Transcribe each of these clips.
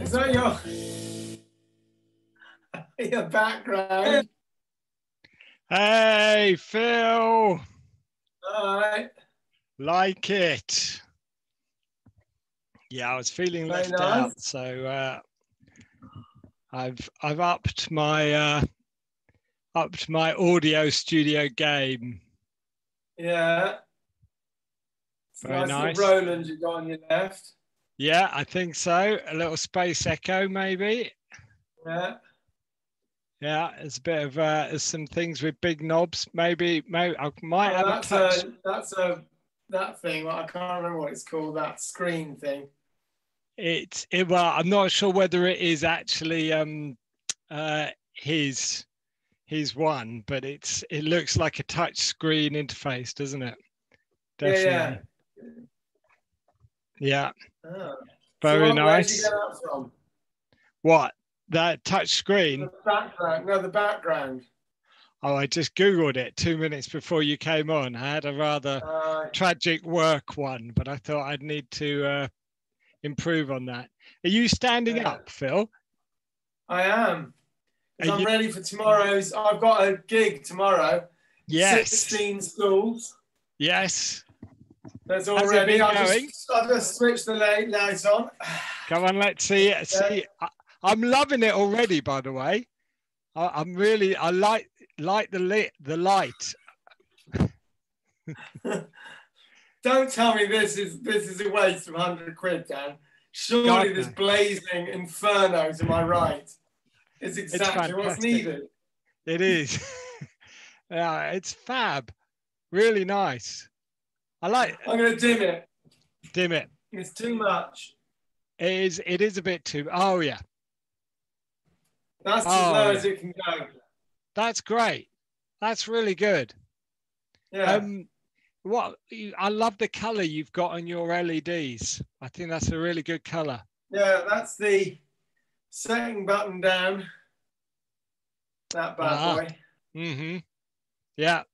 Is that your your background? Hey, Phil. All right. Like it. Yeah, I was feeling Very left nice. out, so uh, I've I've upped my uh, upped my audio studio game. Yeah. It's a Very nice. nice. Roland you got on your left. Yeah, I think so. A little space echo, maybe. Yeah. Yeah, there's a bit of uh, there's some things with big knobs. Maybe, maybe I might Oh, have a that's touch. a that's a that thing. Well, I can't remember what it's called. That screen thing. It's it, well, I'm not sure whether it is actually um uh his his one, but it's it looks like a touch screen interface, doesn't it? Yeah, yeah. Yeah, Oh. very so what- Where'd you nice. get that from? What that touch screen? The background. No, the background. Oh, I just googled it two minutes before you came on. I had a rather Uh, tragic work one, but I thought I'd need to uh, improve on that. Are you standing Yeah. up, Phil? I am. I'm you- ready for tomorrow's. I've got a gig tomorrow. Yes. 16 schools. Yes. There's already. I just, I just switched the light, light on. Come on, let's see it. See, I, I'm loving it already. By the way, I, I'm really. I like like the lit the light. Don't tell me this is this is a waste of 100 quid, Dan. Surely God, this blazing inferno to my right is exactly what's needed. It is. yeah, it's fab. Really nice. I like I'm going to dim it. dim it. It's too much. It is. It is a bit too. Oh yeah, That's as Oh, low yeah. as it can go. that's great. That's really good. Yeah. Um, what you- I love the color you've got on your LEDs. I think that's a really good color. yeah, that's the setting button down. That bad Ah. boy. Mm-hmm. Yeah.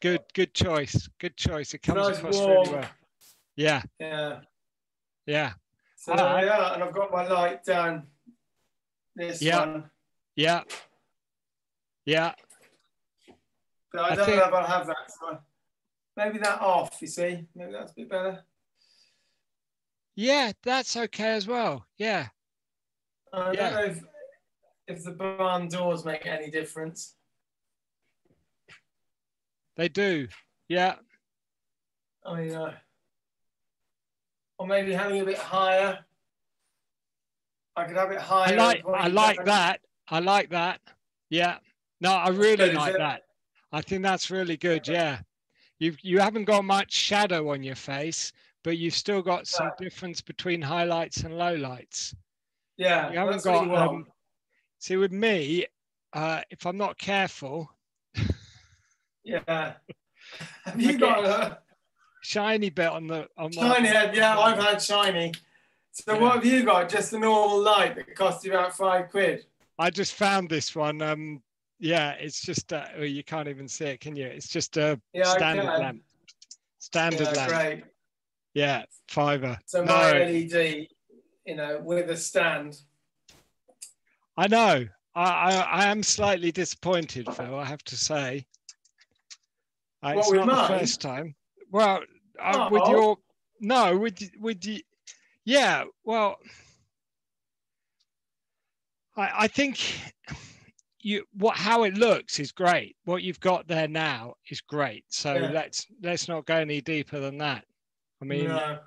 Good. Good choice. Good choice. It comes Nice across warm. really well. Yeah. Yeah. Yeah. So All right. yeah, and I've got my light down this Yeah. one. Yeah. Yeah. But I, I don't think- know if I'll have that. So maybe that off, you see. Maybe that's a bit better. Yeah. That's okay as well. Yeah. I don't know if, if the barn doors make any difference. They do. Yeah. I mean, uh, or maybe having a bit higher. I could have it higher. I like. I like that. I like that. Yeah. No, I really good, like that. I think that's really good. Yeah. You've you haven't got much shadow on your face, but you've still got some No. difference between highlights and lowlights. Yeah, You haven't got um, see with me, uh, if I'm not careful, yeah. Have you got a shiny bit on the on my shiny head? Yeah, I've had shiny. So Yeah. what have you got? Just a normal light that cost you about five quid. I just found this one. Um, yeah, it's just uh, well, you can't even see it, can you? It's just a Yeah, standard lamp. Standard Yeah, lamp. great. Yeah, fiver. So my no, LED, you know, with a stand. I know. I, I I am slightly disappointed, Phil. I have to say. Uh, What, it's not mine? the first time. Well, uh, with Oh. your no, with with you, yeah. Well, I I think you what how it looks is great. What you've got there now is great. So Yeah. let's let's not go any deeper than that. I mean, no.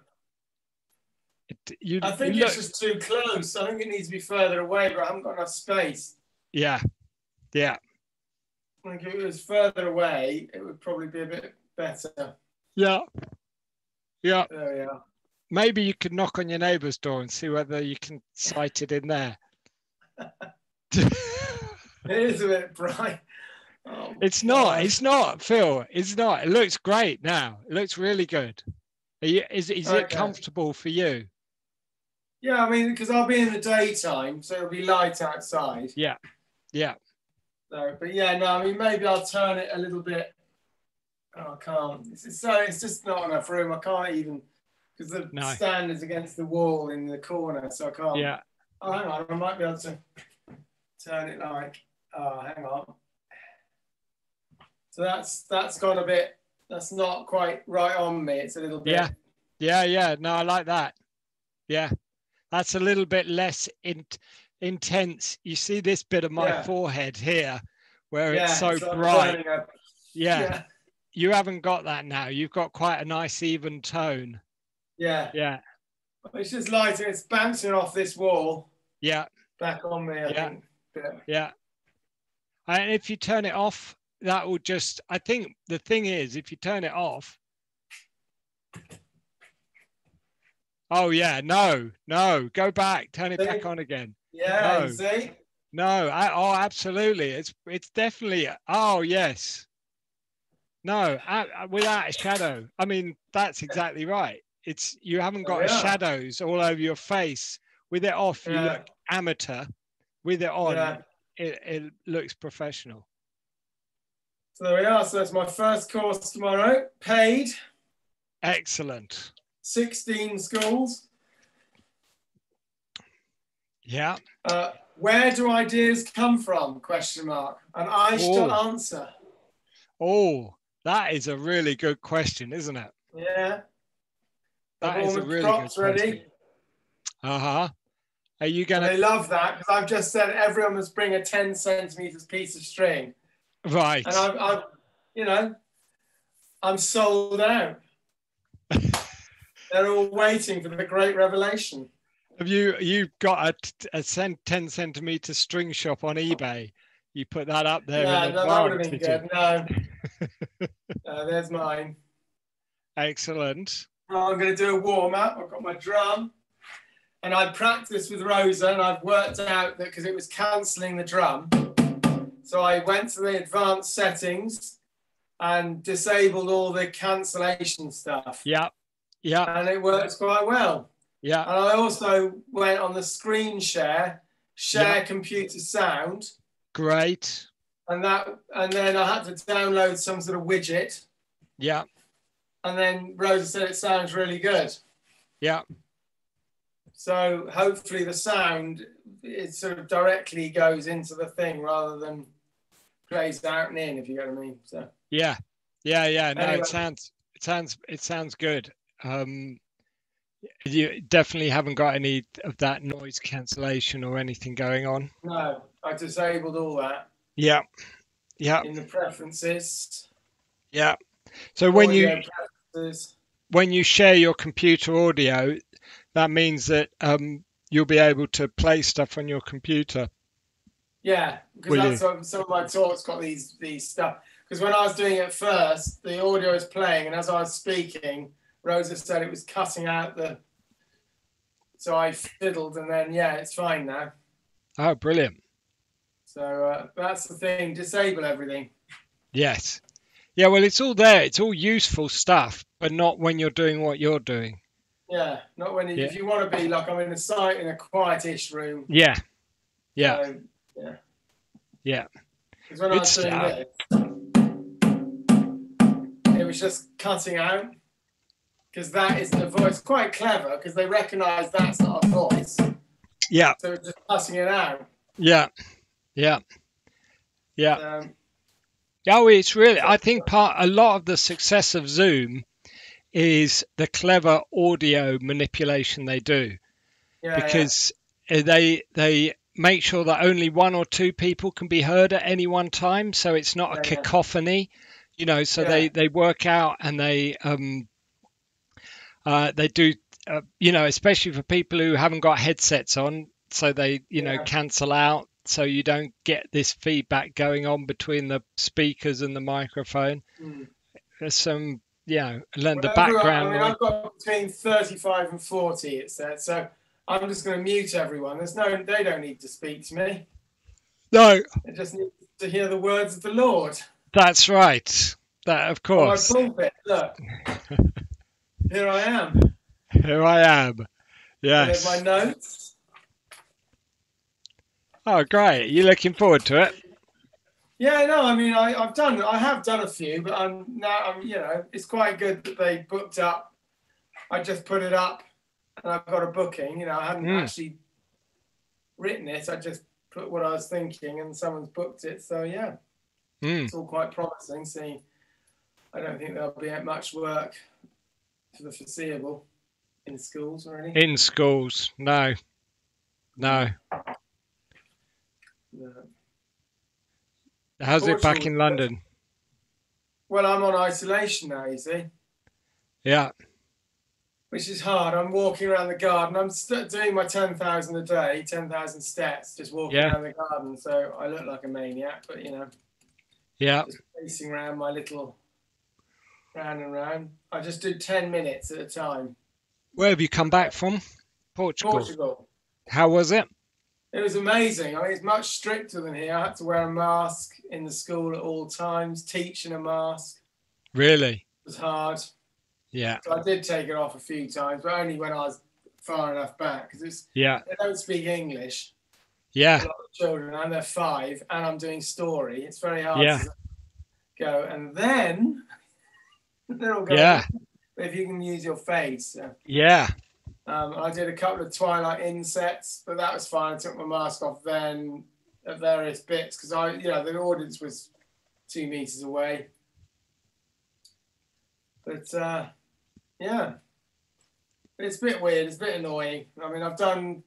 it, you, I think it's look, just too close. I think it needs to be further away, but I haven't got enough space. yeah, yeah, think if it was further away, it would probably be a bit better. yeah, yeah. There we are. Maybe you could knock on your neighbour's door and see whether you can sight it in there. It is a bit bright. Oh, it's not. God. It's not, Phil. It's not. It looks great now. It looks really good. Are you, is is it comfortable for you? Yeah, I mean, because I'll be in the daytime, so it'll be light outside. Yeah. Yeah. So, but yeah, no, I mean, maybe I'll turn it a little bit. Oh, I can't. It's, it's so it's just not enough room. I can't even because the No. stand is against the wall in the corner, so I can't. Yeah. Oh, hang on, I might be able to turn it like. Oh, hang on. So that's that's gone a bit. That's not quite right on me. It's a little bit. Yeah. Yeah, yeah. No, I like that. Yeah. That's a little bit less in, intense. You see this bit of my Yeah. forehead here where Yeah, it's so bright. Yeah. yeah, You haven't got that now. You've got quite a nice even tone. yeah. Yeah. It's just lighting. It's bouncing off this wall Yeah. back on me. I Yeah. think. Bit. Yeah. And if you turn it off, that will just, I think the thing is, if you turn it off, oh, yeah, no, no, go back, turn it back on again. Yeah, No. you see. No, I, oh, absolutely. It's, it's definitely, oh, yes. No, I, without a shadow. I mean, that's exactly right. It's, you haven't Oh, got yeah. shadows all over your face. With it off, you Yeah. look amateur. With it on, Yeah. it, it looks professional. So there we are. So that's my first course tomorrow. Paid. Excellent. 16 schools. Yeah. Uh, where do ideas come from? Question mark. And I shall Oh. answer. Oh, that is a really good question, isn't it? Yeah. That is a really props good ready. question. Uh huh. Are you gonna they love that because I've just said everyone must bring a 10 centimeters piece of string. right? And I've, I've you know, I'm sold out. They're all waiting for the great revelation. Have you you got a cent, ten centimeter string shop on eBay? You put that up there Yeah, in no, that would have been advance, did you? good. No. There's mine. Excellent. I'm going to do a warm up. I've got my drum. And I practiced with Rosa and I've worked out that because it was cancelling the drum. So I went to the advanced settings and disabled all the cancellation stuff. Yeah. Yeah. And it works quite well. Yeah. And I also went on the screen share, share Yeah. computer sound. Great. And that and then I had to download some sort of widget. Yeah. And then Rosa said it sounds really good. Yeah. So hopefully the sound it sort of directly goes into the thing rather than plays out and in, if you get what I mean. So Yeah. Yeah. Yeah. No, Anyway. it sounds it sounds it sounds good. Um, you definitely haven't got any of that noise cancellation or anything going on. no, I disabled all that Yeah. Yeah. in the preferences. Yeah. So when you preferences. when you share your computer audio, that means that um, you'll be able to play stuff on your computer. Yeah, because that's some, some of my talks got these these stuff. Because when I was doing it first, the audio is playing, and as I was speaking, Rosa said it was cutting out the. So I fiddled, and then yeah, it's fine now. Oh, brilliant. So uh, that's the thing: disable everything. Yes. Yeah, well, it's all there. It's all useful stuff, but not when you're doing what you're doing. Yeah, not when you, Yeah. if you want to be like I'm in a site in a quietish room. Yeah. Yeah. So, yeah. Yeah. Because when Good I was doing stuff. this, it was just cutting out. Because that is the voice. Quite clever because they recognise that's not a voice. Yeah. So just cutting it out. Yeah. Yeah. Yeah. Um, Oh, it's really, I think part, a lot of the success of Zoom is the clever audio manipulation they do. yeah, yeah. because uh they they make sure that only one or two people can be heard at any one time so it's not a Yeah, yeah. cacophony you know so they they work out and they um uh they do uh, you know especially for people who haven't got headsets on so they you know Yeah. cancel out so you don't get this feedback going on between the speakers and the microphone Mm. there's some you know learn the Well, everyone- background I mean, I've got between 35 and 40, it said. So I'm just going to mute everyone. There's no, they don't need to speak to me. no They just need to hear the words of the Lord. that's right that of On my course pulpit, look. Here I am. Here I am. Yes. my notes. Oh, great. You looking forward to it? Yeah, no, I mean, I, I've done, I have done a few, but I'm now, I'm, you know, it's quite good that they booked up I just put it up and I've got a booking. You know, I hadn't Mm. actually written it. I just put what I was thinking and someone's booked it. So yeah, Mm. it's all quite promising. Seeing, I don't think there'll be much work for the foreseeable in schools or anything. In schools, no, no. No. How's it back in London? Well, I'm on isolation now. You see. Yeah, which is hard. I'm walking around the garden. I'm st- doing my 10,000 a day, 10,000 steps, just walking Yeah. around the garden. So I look like a maniac, but you know, yeah. just pacing around my little round and round. I just do 10 minutes at a time. Where have you come back from? Portugal. Portugal. How was it? It was amazing. I mean, it's much stricter than here. I had to wear a mask in the school at all times, teach in a mask. Really? It was hard. Yeah, So I did take it off a few times, but only when I was far enough back because it's yeah, they don't speak English. yeah, a lot of children and they're five and I'm doing story. It's very hard Yeah. to go. And then all going, yeah, if you can use your face. Yeah. yeah. Um, I did a couple of Twilight insets, but that was fine. I took my mask off then at various bits because I, you know, the audience was two meters away. But uh, yeah, it's a bit weird. It's a bit annoying. I mean, I've done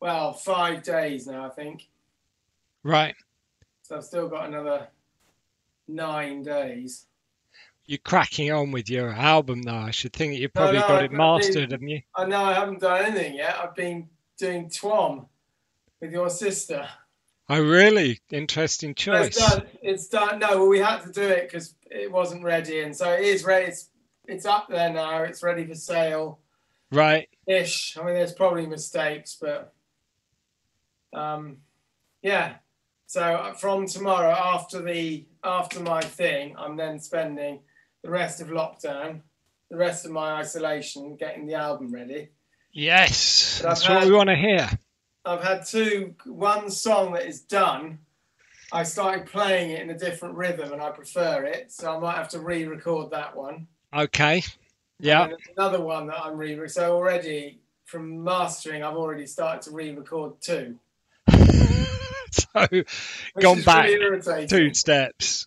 well five days now, I think. Right. So I've still got another nine days. You're cracking on with your album though. I should think you've No, probably no, got I've it been- mastered, haven't you? I know I haven't done anything yet. I've been doing Twom with your sister. Oh, really? Interesting It's choice. done. It's done. No, well, we had to do it because it wasn't ready, and so it is ready. It's it's up there now. It's ready for sale Right. ish. I mean, there's probably mistakes, but um, yeah. So uh, from tomorrow, after the after my thing, I'm then spending the rest of lockdown, the rest of my isolation, getting the album ready. Yes. That's what we want to hear. I've had two, one song that is done. I started playing it in a different rhythm and I prefer it, so I might have to re-record that one. Okay. Yeah. Another one that I'm re. So already from mastering, I've already started to re-record two. so which Gone back really two steps.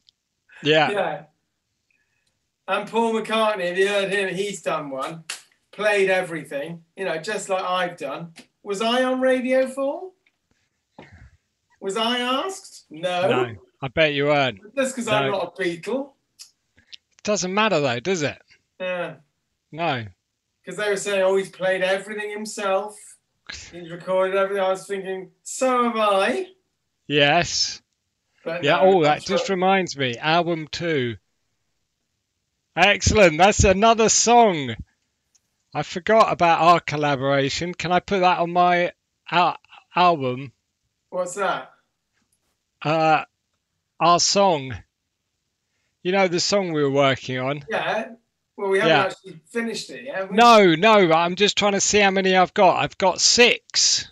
Yeah. Yeah. And Paul McCartney, have you heard him? He's done one. Played everything, you know, just like I've done. Was I on Radio 4? Was I asked? No. No, I bet you weren't. Just because I'm not a Beatle. Doesn't matter though, does it? Yeah. No. Because they were saying, oh, he's played everything himself. He's recorded everything. I was thinking, so have I. Yes. But Yeah. no, Oh, that just sure- reminds me. Album two. Excellent. That's another song. I forgot about our collaboration. Can I put that on my al- album? What's that? Uh, our song. You know the song we were working on? Yeah. Well, we haven't Yeah. actually finished it yet. No, no, I'm just trying to see how many I've got. I've got six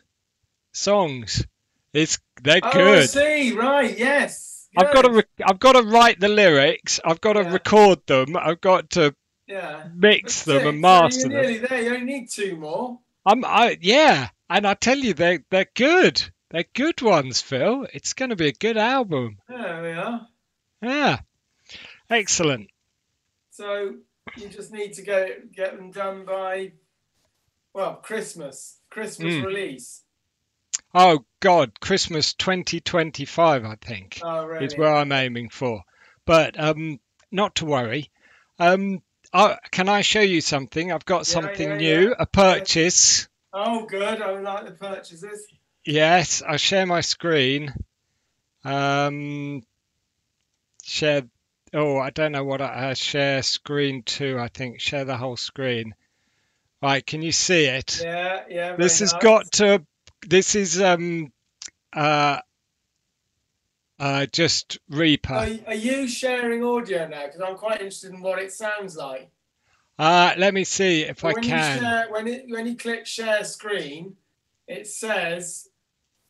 songs. It's they're Oh, I good. see. Right. Yes. I've got to re- I've got to write the lyrics. I've got to Yeah. record them. I've got to Yeah. mix them Six. and So master you're them. nearly there. You only need two more. I'm I yeah, and I tell you they they're good. They're good ones, Phil. It's going to be a good album. There we are. Yeah. Excellent. So you just need to get get them done by, well, Christmas. Christmas Mm. release. Oh God, Christmas 2025, I think. Oh, really? is where I'm aiming for. But um, not to worry. Um, I, can I show you something? I've got Yeah, something yeah, new, yeah. a purchase. Oh, good. I like the purchases. Yes, I'll share my screen. Um, share. Oh, I don't know what I uh, share screen to. I think share the whole screen. Right, can you see it? Yeah, yeah. this has nice. got to. This is um, uh, uh, just Reaper. Are, are you sharing audio now? Because I'm quite interested in what it sounds like. Uh, let me see if I when can. You share, when, it, when you click share screen, it says,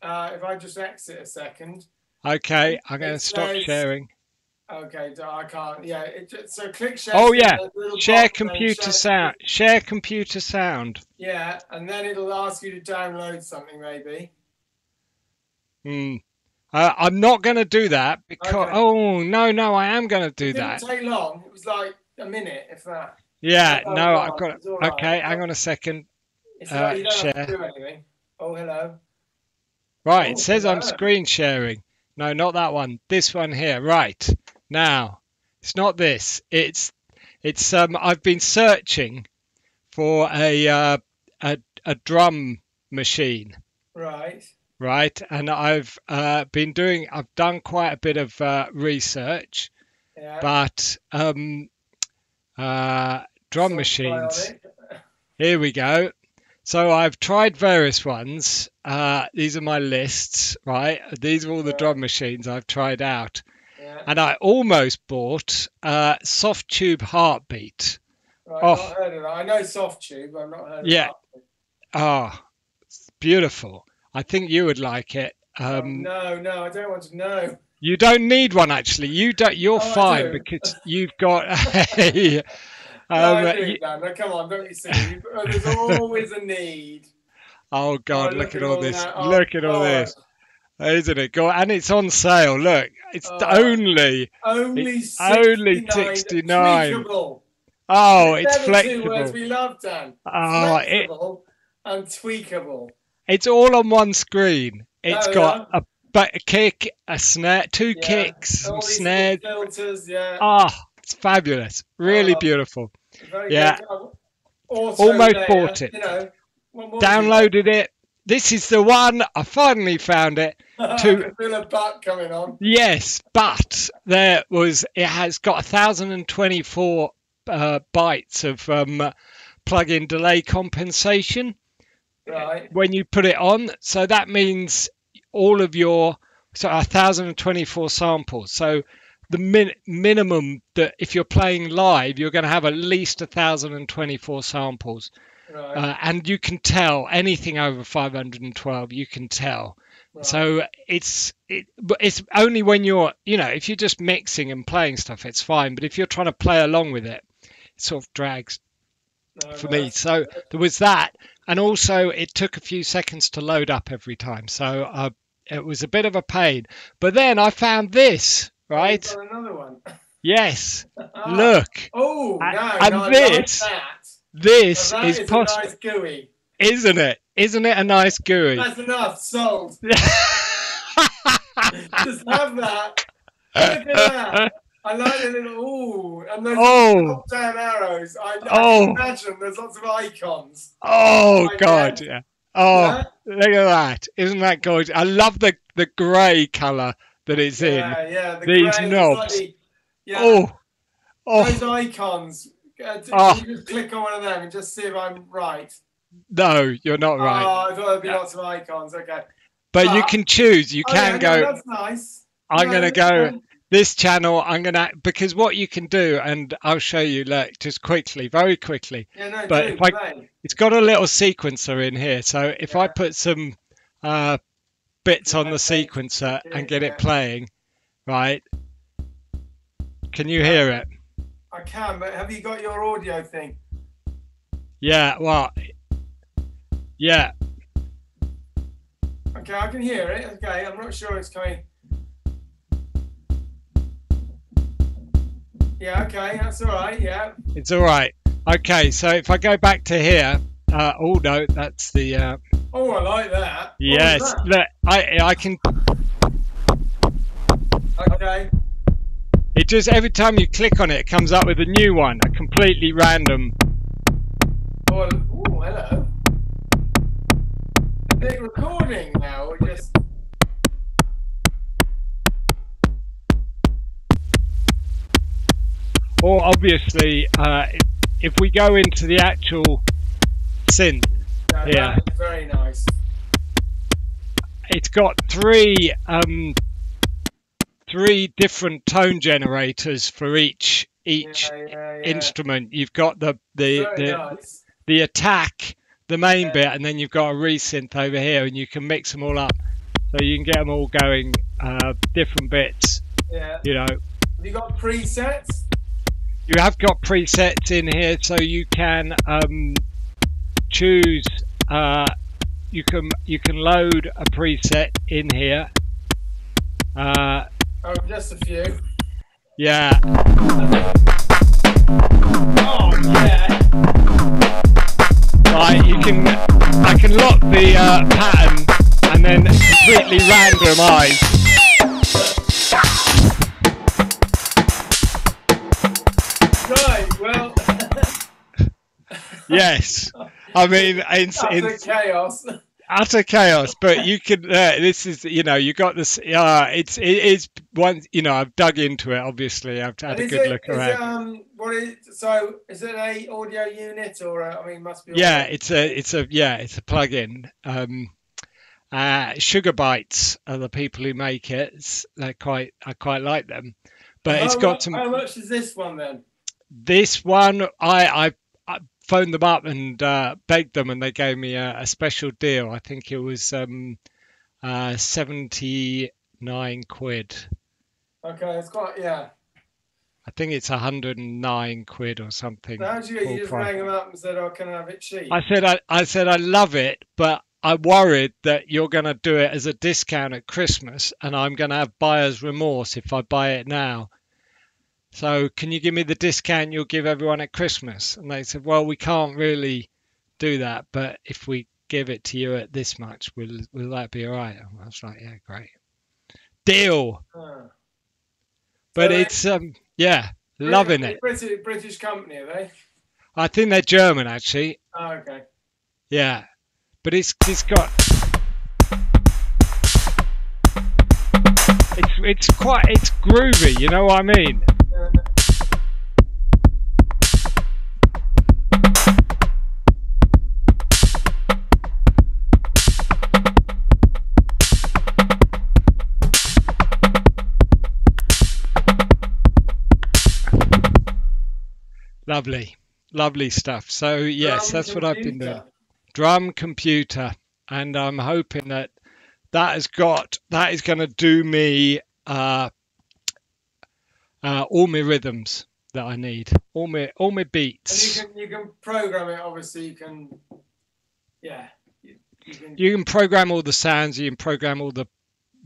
uh, if I just exit a second, Okay, I'm going to stop says- sharing. Okay, I can't. Yeah. It, so click share. Oh, yeah. there's a little Share computer sound. Share computer sound. Yeah, and then it'll ask you to download something maybe. Hmm. Uh, I'm not going to do that because. Okay. Oh no, no, I am going to do that. It didn't that. take long. It was like a minute, if that. Yeah. Oh, No, I've got. It. right. Okay, hang on a second. It's Uh, not, you don't have share. to do anything. Oh, hello. Right, Oh, it says I'm screen sharing. No, not that one. This one here. Right. Now, it's not this. It's it's um I've been searching for a uh, a a drum machine, Right. right? And I've uh, been doing I've done quite a bit of uh, research, Yeah. but um uh drum machines. Here we go. So I've tried various ones. Uh, these are my lists, right? These are all the drum machines I've tried out. Yeah. And I almost bought uh, Softube Heartbeat. Right, Oh. not heard of that. I know Softube, but I've not heard Yeah. of that. Ah, it's beautiful. I think you would like it. Oh, Um, no, no, I don't want to know. You don't need one actually. You don't. You're Oh, fine do. because you've got a. No, um, I do, you-. No, come on, don't be silly. You- oh, There's always a need. oh God! Oh, look, at all this! that. Oh, look at all God. this! Isn't it? Go and it's on sale. Look, it's Oh. only. Only It's only 69. 69. Oh, it's They're two words flexible. we love, Dan. Oh, it, Flexible and tweakable. it's all on one screen. It's Oh, got a, but a kick, a snare, two Yeah. kicks, some snares. filters, yeah. Ah, it's fabulous. Really Oh. beautiful. Very yeah. Almost bought it. You know, what more do you Downloaded it. This is the one. I finally found it. to- feel a butt coming on. Yes, but there was. It has got 1,024 uh, bytes of um, plug-in delay compensation. Right. when you put it on. So that means all of your so 1024 samples. So the min- minimum that if you're playing live, you're going to have at least 1024 samples, Right. uh, and you can tell anything over 512. You can tell. right. So it's it, but it's only when you're you know if you're just mixing and playing stuff, it's fine. But if you're trying to play along with it, it sort of drags No, for me. So there was that, and also it took a few seconds to load up every time. So uh, it was a bit of a pain. But then I found this, Oh, right? another one. Yes, Ah. look, Oh, no, And- no, and I like this that. this that is possible, nice GUI. isn't it? Isn't it a nice GUI? That's enough. Sold. Just have that. Look at that. I like the little ooh, and those Oh. down arrows. I, I Oh. can imagine there's lots of icons. oh my God, yeah. Oh, Yeah? look at that! Isn't that gorgeous? I love the the grey colour that it's in. Yeah, yeah. The These grey, knobs. slightly- yeah. Oh, oh Those icons. Uh, Oh. You just click on one of them and just see if I'm right? no, you're not right. Oh, I thought there'd be Yeah. lots of icons. Okay. But you ah. can choose. You Oh, can yeah, go. No, that's nice. I'm No, gonna go fine. this channel. I'm gonna because what you can do, and I'll show you. Look, just quickly, very quickly. Yeah, no, but do, if I- play. It's got a little sequencer in here. So if I put some uh, bits on the sequencer Yeah, and get yeah. it playing, right? Can you hear it? I can, but have you got your audio thing? Yeah. Well. Yeah. Okay, I can hear it. Okay, I'm not sure it's coming. Yeah, okay, that's all right. Yeah. It's all right. Okay. So if I go back to here. Uh, oh no, that's the. Uh, Oh, I like that. Yes. that? Look, I I can Okay. It just every time you click on it, it comes up with a new one, a completely random. Oh, ooh, hello. Is it recording now or just? Or obviously, uh, if we go into the actual synth, No, Yeah. Is very nice. it's got three um, three different tone generators for each each Yeah, yeah, yeah. instrument. You've got the the Very the, nice. the attack, the main bit, and then you've got a resynth over here, and you can mix them all up, so you can get them all going uh, different bits. Yeah. You know, Have you got presets? You have got presets in here, so you can um, choose. Uh, you can you can load a preset in here. Uh, Oh, just a few. yeah, Oh yeah. right. You can I can lock the uh, pattern and then completely randomize. Right. Well, Yes, I mean it's, it's chaos. utter chaos but you can uh, this is you know you got this uh it's it is one you know i've dug into it obviously. I've had And a good it, look around. it um what is so is it a audio unit or a, I mean must be yeah audio. it's a it's a yeah it's a plug-in. Um uh Sugarbytes are the people who make it. It's- they're quite i quite like them. But it's got mu- some How much is this one then? this one i i I phoned them up and uh, begged them, and they gave me a, a special deal. I think it was um, uh, seventy-nine quid. Okay, it's quite yeah. I think it's 109 quid or something. So how do you, you just price. rang them up and said, "Oh, can I have it cheap?" I said I, I said I love it, but I'm worried that you're going to do it as a discount at Christmas, and I'm going to have buyer's remorse if I buy it now. So can you give me the discount you'll give everyone at Christmas? And they said, well, we can't really do that, but if we give it to you at this much, will will that be all right? And I was like, yeah, great, deal. Ah. But they- it's um, yeah, loving it. British British company, are they? I think they're German actually. Oh, okay. Yeah, but it's it's got it's it's quite it's groovy. You know what I mean? Lovely, lovely stuff. So yes, drum that's what I've been doing. Drum computer, and I'm hoping that that has got that is going to do me uh, uh, all my rhythms that I need, all my all my And you beats. can you can program it. Obviously, you can. Yeah. You, you can. You can program all the sounds, you can program all the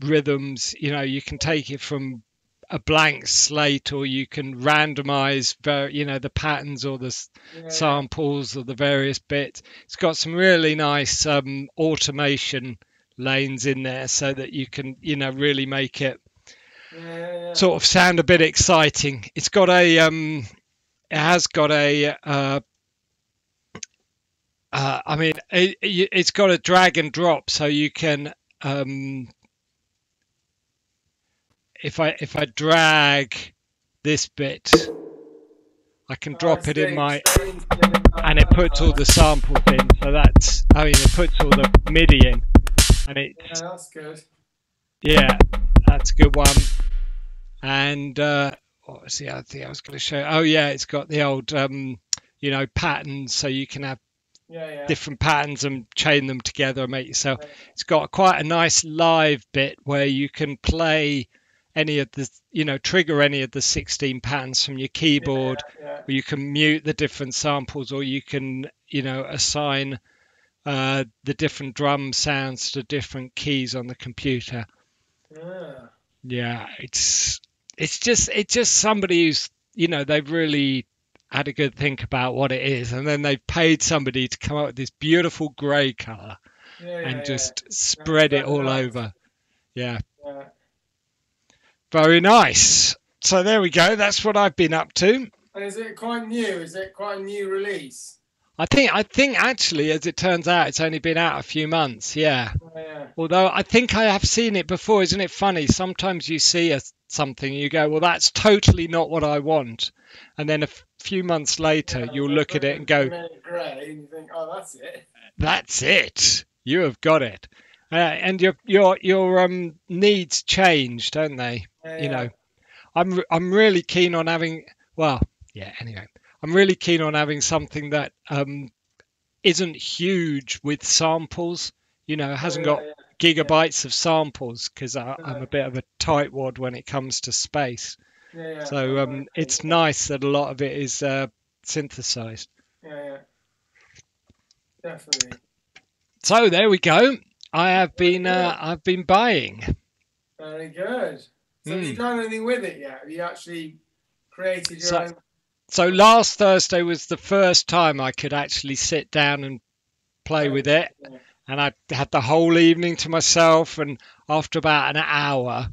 rhythms. You know, you can take it from a blank slate, or you can randomize, you know, the patterns or the yeah, samples or the various bits. It's got some really nice um, automation lanes in there so that you can, you know, really make it Yeah, sort of sound a bit exciting. It's got a, um, it has got a, uh, uh, I mean, it, it- it's got a drag and drop, so you can, um, if I if I drag this bit, I can Oh, drop it in my and it puts all the samples in. So that's, I mean, it puts all the MIDI in, and Yeah, that's good. yeah, that's a good one. And uh, what was the other thing I was going to show? Oh yeah, it's got the old, um, you know, patterns, so you can have Yeah, yeah. different patterns and chain them together and make yourself. It's got quite a nice live bit where you can play any of the, you know, trigger any of the 16 patterns from your keyboard Yeah, yeah. or you can mute the different samples or you can you know assign uh, the different drum sounds to different keys on the computer yeah. yeah it's it's just it's just somebody who's you know they've really had a good think about what it is and then they've paid somebody to come up with this beautiful grey yeah, and just spread it all over yeah Yeah. Very nice so there we go that's what i've been up to And is it quite new? Is it quite a new release? I think I think actually, as it turns out, it's only been out a few months. Yeah. Oh, yeah. Although I think I have seen it before. Isn't it funny? Sometimes you see a, something and you go, "Well, that's totally not what I want," and then a f- few months later, Yeah, you'll look at it and go, grey, and you think, oh, that's it. "That's it. You have got it." Uh, and your your your um needs change, don't they? Yeah, You yeah. know, I'm I'm really keen on having. Well, yeah. Anyway, I'm really keen on having something that um isn't huge with samples. You know, hasn't got gigabytes of samples because I'm a bit of a tightwad when it comes to space. Yeah, yeah. So um, it's nice that a lot of it is uh, synthesized. Yeah, yeah. Definitely. So there we go. I have been uh. I've been buying. Very good. So have you Mm. done anything with it yet? Have you actually created your So- own? So last Thursday was the first time I could actually sit down and play with it, Yeah. and I had the whole evening to myself. And after about an hour,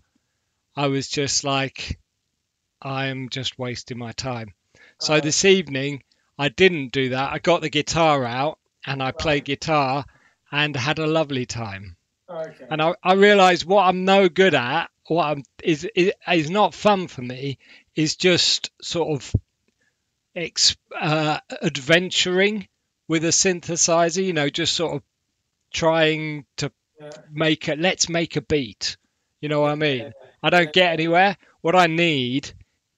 I was just like, I am just wasting my time. So Oh. this evening, I didn't do that. I got the guitar out and I played guitar and had a lovely time. Okay. And I, I realized what I'm no good at, what I'm, is, is is not fun for me, is just sort of ex, uh, adventuring with a synthesizer. You know, just sort of trying to Yeah. make a let's make a beat. You know what I mean? Yeah. I don't get anywhere. What I need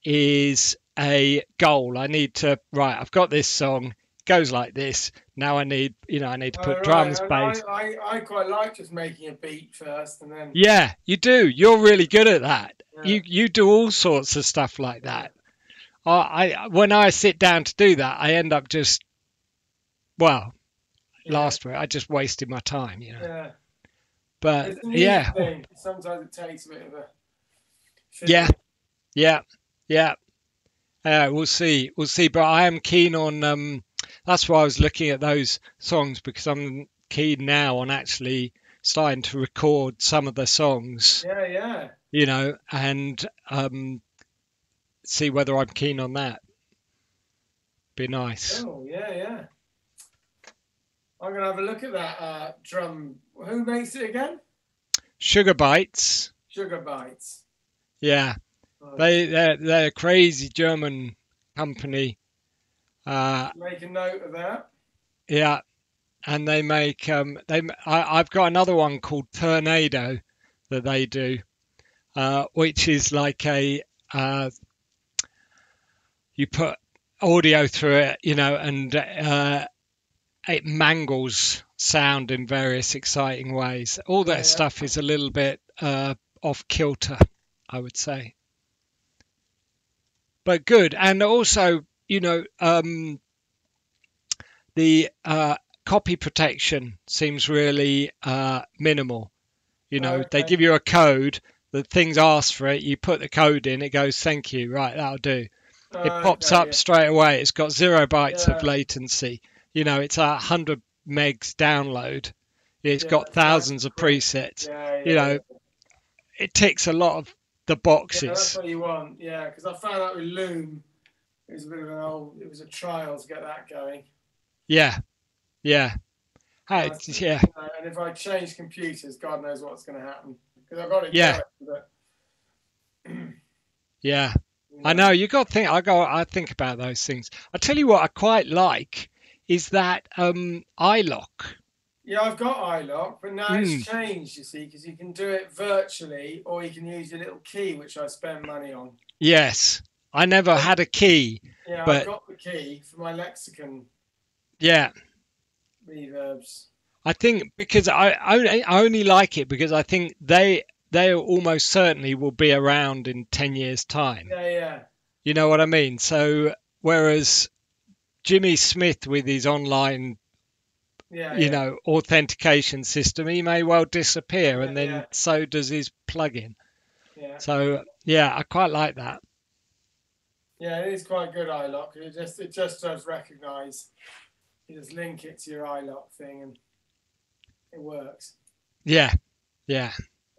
is a goal. I need to right. I've got this song. Goes like this. Now I need, you know, I need to Oh, put right. drums, And bass. I, I, I quite like just making a beat first and then. Yeah, you do. You're really good at that. Yeah. You you do all sorts of stuff like that. I, I when I sit down to do that, I end up just well, Yeah. last week I just wasted my time, you know. Yeah. But It's a neat yeah, thing. Sometimes it takes a bit of a. Yeah. yeah, yeah. Uh, we'll see, we'll see. But I am keen on. Um, that's why I was looking at those songs because I'm keen now on actually starting to record some of the songs. Yeah, yeah. you know, and um, see whether I'm keen on that. Be nice. Oh, yeah, yeah. I'm gonna have a look at that uh, drum. Who makes it again? Sugarbytes, Sugar Bites. yeah, Oh, they they're, they're a crazy German company. Uh, Make a note of that. yeah, and they make um they I, I've got another one called Turnado that they do, uh, which is like a uh, you put audio through it, you know, and uh, it mangles sound in various exciting ways. All that yeah. stuff is a little bit uh, off kilter, I would say, but good. And also, you know, um, the uh, copy protection seems really uh, minimal. You know, they Okay. give you a code. The things ask for it. You put the code in. It goes, "Thank you." Right, that'll do. It Oh, pops okay, up straight away. It's got zero bytes of latency. You know, it's a hundred megs download. It's Yeah, got thousands of presets. Yeah, yeah, you know. It ticks a lot of the Yeah, that's boxes. what you want. Yeah, because I found out with Loom, it was a bit of an old. It was a trial to get that going. Yeah, yeah, Ah, Nice. it's- yeah, Uh, and if I change computers, God knows what's going to happen. Because I've got it. Yeah. going, yeah. you I know you got to think. I go. I think about those things. I tell you what, I quite like is that um iLok. Yeah, I've got iLok, but now Mm. it's changed. You see, because you can do it virtually, or you can use your little key, which I spend money on. Yes, I never had a key. Yeah, But- I've got the key for my lexicon Yeah, reverbs. I think because I I only, I only like it because I think they they almost certainly will be around in ten years' time. Yeah, yeah, You know what I mean? So whereas Jimmy Smith with his online, yeah. you yeah. know, authentication system, he may well disappear, and then yeah. so does his plugin. yeah. So yeah, I quite like that. Yeah, it is quite good iLok. It just it just does recognise. You just link it to your iLok thing and it works. Yeah, yeah.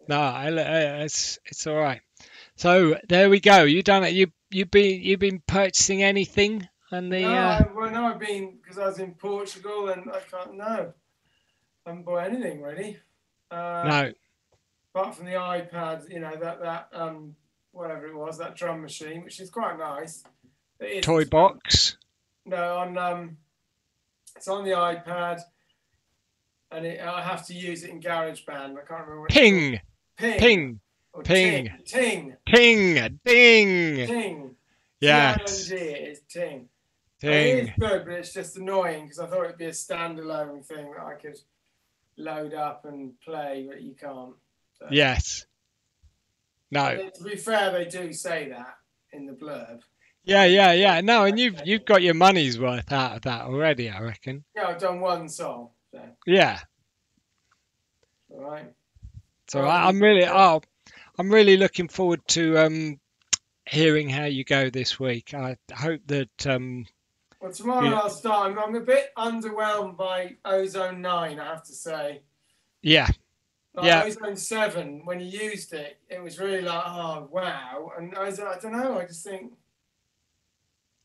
No, I, I- it's it's all right. So there we go. You done it. You you been you've been purchasing anything on the? no, Uh, I, well, no, I've been because I was in Portugal and I can't no, I haven't bought anything really. Uh, no. apart from the iPad, you know that that um whatever it was that drum machine, which is quite nice. It is- Toy box. No, on um, it's on the iPad, and it, I have to use it in GarageBand. I can't remember. What Ping, ping, ping, ping. ting, ting, ding. ting, ting. Yes, T-I-N-G, it ting. Ting. is good, but it's just annoying because I thought it'd be a standalone thing that I could load up and play, but you can't. So- Yes. No. To be fair, they do say that. in the blurb. Yeah, yeah, yeah. No, and you've you've got your money's worth out of that already, I reckon. Yeah, I've done one song. So, Yeah. all right. So I, I'm really oh, I'm really looking forward to um hearing how you go this week. I hope that um Well, tomorrow. I'll start. I'm, I'm a bit underwhelmed by Ozone 9, I have to say. yeah, Like Yeah. Ozone 7, when you used it, it was really like, oh, wow. And Ozone, I don't know, I just think,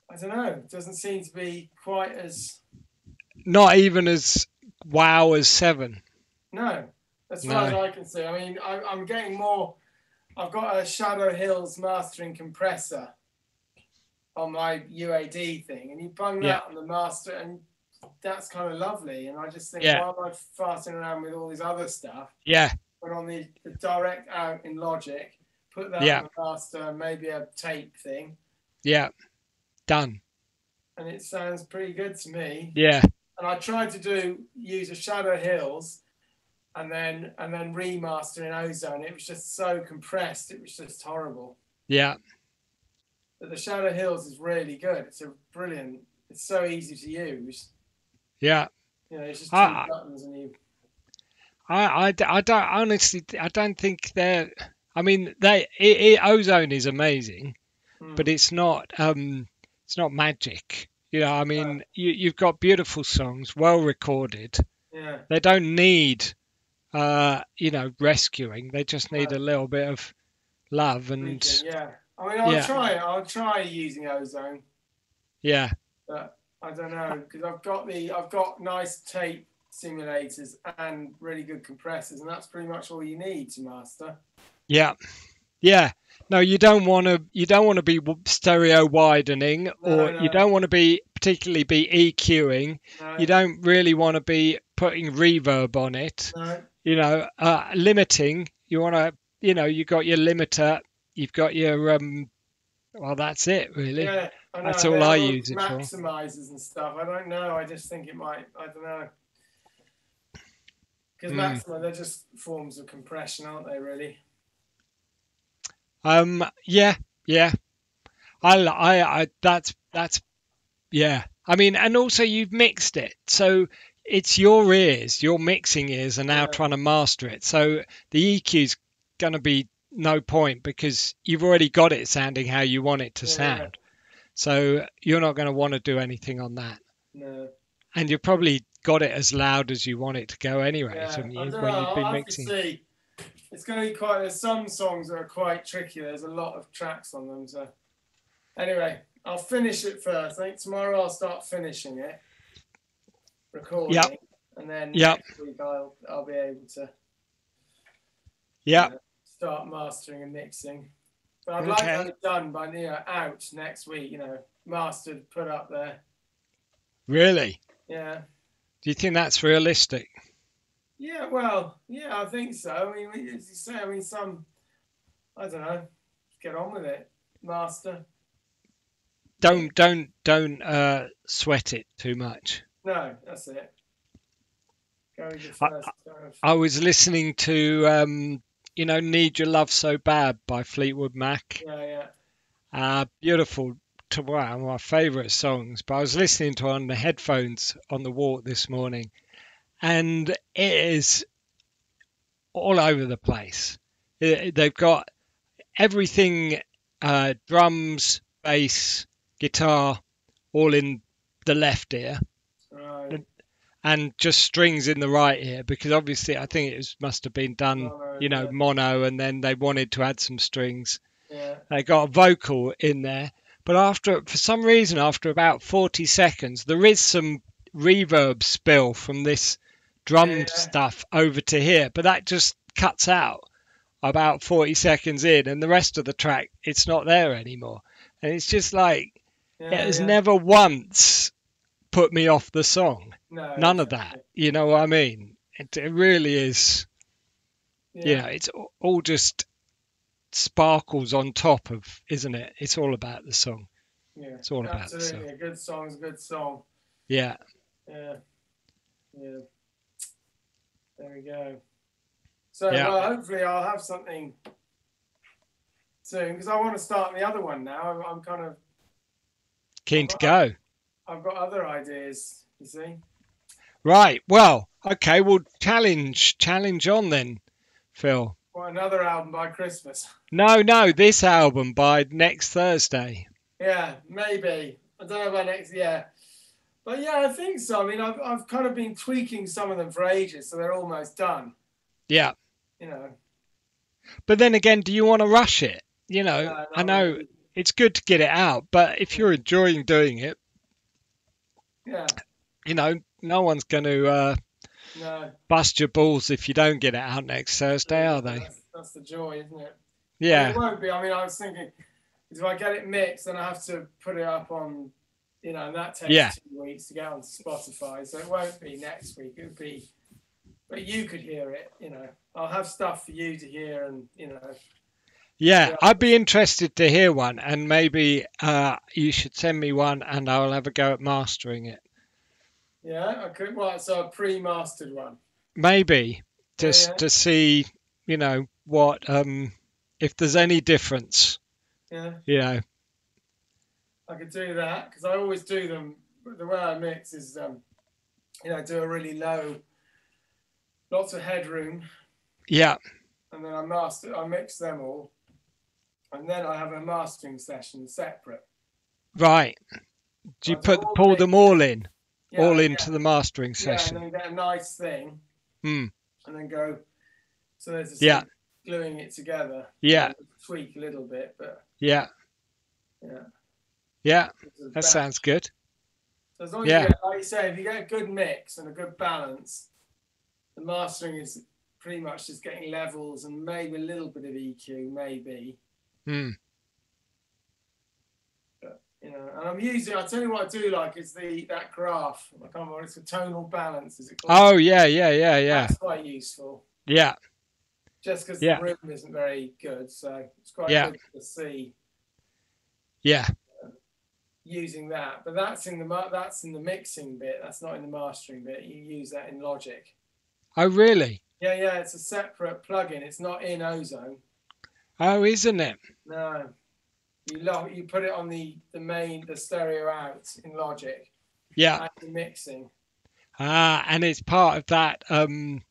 I don't know, it doesn't seem to be quite as, not even as wow as seven. no, as far as I can see. I mean, I, I'm getting more, I've got a Shadow Hills mastering compressor on my UAD thing, and you bung Yeah. that on the master, and that's kind of lovely. And I just think, Yeah. why am I farting around with all this other stuff? Yeah, Put on the, the direct out in Logic, put that Yeah. on the master, uh, maybe a tape thing, yeah, done. and it sounds pretty good to me. Yeah, And I tried to do use a Shadow Hills, and then and then remaster in Ozone. It was just so compressed. It was just horrible. yeah, But the Shadow Hills is really good. It's a brilliant. It's so easy to use. Yeah. You know, it's just two Ah. buttons and you. I, I, I don't honestly I don't think they're I mean they it, it, ozone is amazing Hmm. but it's not um it's not magic you know I mean you, you've got beautiful songs well recorded yeah, they don't need uh you know rescuing they just need a little bit of love and yeah. I mean, I'll Yeah. try. I'll try using Ozone, yeah but I don't know because I've got the I've got nice tape simulators and really good compressors, and that's pretty much all you need to master. yeah. Yeah. No you don't want to you don't want to be stereo widening or you no. don't want to be particularly be EQing No, you don't really want to be putting reverb on it. You know uh, limiting you want to you know you got your limiter you've got your um well that's it really. Yeah. I know. That's all I use it for. Maximizers and stuff. I don't know. I just think it might. I don't know. Because Hmm. maxima, they're just forms of compression, aren't they? Really? um yeah yeah I, I i that's that's yeah i mean and also you've mixed it so it's your ears your mixing ears are now Yeah. trying to master it so the eq's going to be no point because you've already got it sounding how you want it to Yeah. sound so you're not going to want to do anything on that No. and you've probably got it as loud as you want it to go anyway Yeah. you, when know. you've I'll been have mixing to see. It's going to be quite. There's some songs that are quite tricky. There's a lot of tracks on them. So anyway, I'll finish it first. I think tomorrow I'll start finishing it, recording, Yep. and then Yep. next week I'll I'll be able to yeah start mastering and mixing. But I'd like to Okay. have it done by know out next week. You know, mastered, put up there. really Yeah. do you think that's realistic Yeah, well, yeah, I think so. I mean, as you say, I mean, some, I don't know, get on with it, master. don't don't don't uh sweat it too much No, that's it. Go I- first kind of, i was listening to um you know need your love so bad by fleetwood mac. Yeah, yeah, uh beautiful to one of my favorite songs but i was listening to it on the headphones on the walk this morning and it is all over the place. It- they've got everything uh drums bass guitar all in the left ear. Right. And just strings in the right ear because obviously I think it was, must have been done, Mono, you know, yeah. mono, and then they wanted to add some strings. Yeah, They got a vocal in there, but after, for some reason, after about 40 seconds, there is some reverb spill from this drum Yeah. stuff over to here, but that just cuts out about 40 seconds in, and the rest of the track, it's not there anymore. And it's just like, it has never once put me off the song no, none of that. You know what I mean? It, it really is. Yeah, You know, it's all just sparkles on top of, isn't it? It's all about the song. yeah, it's all about the absolutely. Good song's good song. Yeah, Yeah, yeah. There we go. So Yeah. well, hopefully I'll have something soon because I want to start the other one now. I'm, I'm kind of Keen to go. I've got other ideas. You see. Right. Well, okay. Well, challenge, challenge on then, Phil. Another album by Christmas. No, no, this album by next Thursday. Yeah, maybe. I don't know about next. Yeah, but yeah, I think so. I mean, I've I've kind of been tweaking some of them for ages, so they're almost done. Yeah. You know. But then again, do you want to rush it? You know, No, I know really. it's good to get it out, but if you're enjoying doing it, Yeah. you know, no one's going to uh, No. bust your balls if you don't get it out next Thursday, are they? That's, that's the joy, isn't it? Yeah. It won't be. I mean, I was thinking, if I get it mixed, then I have to put it up on, you know, and that takes Yeah. two weeks to get on Spotify. So it won't be next week. It would be, but you could hear it. You know, I'll have stuff for you to hear, and you know, Yeah, Yeah. I'd be interested to hear one, and maybe uh, you should send me one, and I'll have a go at mastering it. Yeah, I could. Well, so a pre-mastered one. Maybe just yeah. to see, you know, what um, if there's any difference. Yeah, You know, I could do that because I always do them. The way I mix is, um, you know, do a really low, lots of headroom, yeah, and then I master, I mix them all, and then I have a mastering session separate. right. Do you put pull them all in, Yeah, all yeah, into the mastering session. yeah, and then get a nice thing, Hmm. and then go. So there's a Yeah. gluing it together. Yeah, tweak a little bit, but yeah, yeah. yeah. That sounds good. So as long Yeah. as you get, like you say, if you get a good mix and a good balance, the mastering is pretty much just getting levels and maybe a little bit of EQ, maybe. Hmm. You know, and I'm using. I tell you what I do like is the that graph. I can't remember. It's a tonal balance. Is it called? Oh yeah, yeah, yeah, yeah, That's quite useful. yeah, Just because Yeah. the room isn't very good, so it's quite Yeah. good to see yeah. using that. But that's in the that's in the mixing bit. That's not in the mastering bit. You use that in Logic. Oh really? Yeah, yeah, it's a separate plugin. It's not in Ozone. Oh, isn't it? No. You log, you put it on the, the main the stereo out in Logic Yeah. and mixing. Ah, and it's part of that um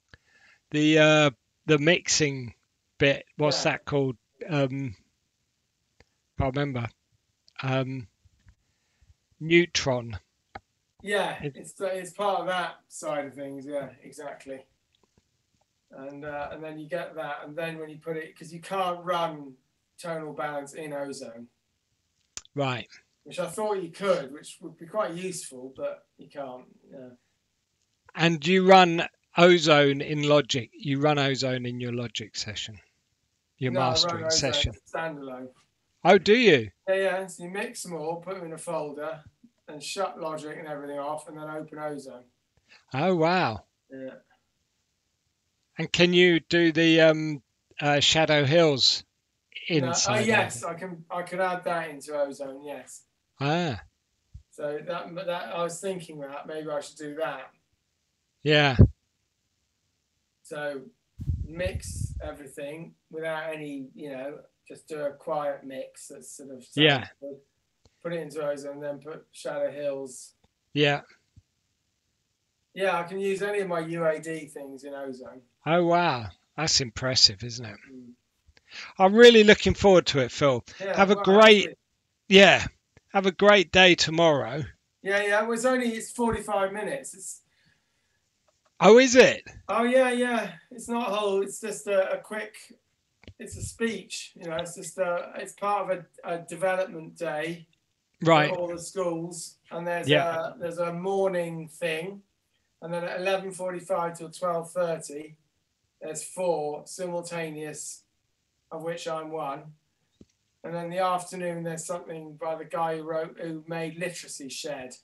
the uh the mixing bit. What's Yeah. that called? Um can't remember. Um Neutron. Yeah, it's it's part of that side of things. Yeah, exactly. And uh, and then you get that, and then when you put it, because you can't run tonal balance in Ozone, Right. which I thought you could, which would be quite useful, but you can't. Yeah. And you run ozone in logic. You run ozone in your logic session. Your No, mastering Ozone session. standalone. Oh, do you? Yeah, yeah. So you mix them all, put them in a folder, and shut Logic and everything off, and then open Ozone. Oh wow. Yeah. And can you do the um uh, Shadow Hills inside? oh of yes. I can. I could add that into Ozone. Yes. Ah, So that, that I was thinking that maybe I should do that. yeah. So mix everything without any, you know, just do a quiet mix that's sort of Yeah. good. Put it into Ozone, then put Shadow Hills. Yeah. Yeah, I can use any of my UAD things in Ozone. Oh wow. That's impressive, isn't it? Mm. I'm really looking forward to it, Phil. Yeah, Have a well, great- actually- Yeah. Have a great day tomorrow. Yeah, yeah. It was only it's forty five minutes. It's Oh, is it? oh yeah, yeah. It's not a whole. It's just a, a quick. It's a speech. You know, it's just a. It's part of a, a development day. Right. for all the schools, and there's Yeah. a there's a morning thing, and then at eleven forty five till twelve thirty, there's four simultaneous, of which I'm one, and then the afternoon there's something by the guy who wrote who made Literacy Shed,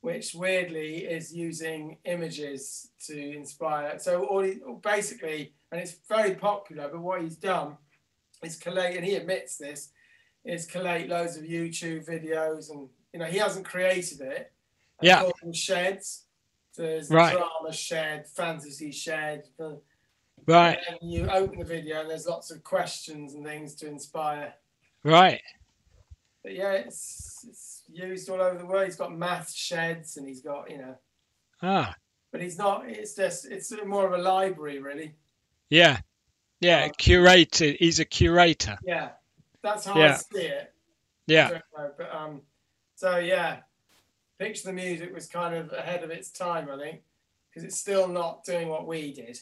which weirdly is using images to inspire. So all he, basically, and it's very popular, but what he's done is collate, and he admits this is collate loads of YouTube videos, and you know he hasn't created it. Yeah. sheds. So there's Right. drama shed, fantasy shed, Right. And you open the video and there's lots of questions and things to inspire. Right. But yeah, it's, it's used all over the world. He's got math sheds and he's got, you know, Ah. but he's not, it's just, it's more of a library, really. Yeah. Yeah. Curator. He's a curator. Yeah. That's how I see it. Yeah. know, but um, so yeah, Picture the Music was kind of ahead of its time, I think, because it's still not doing what we did.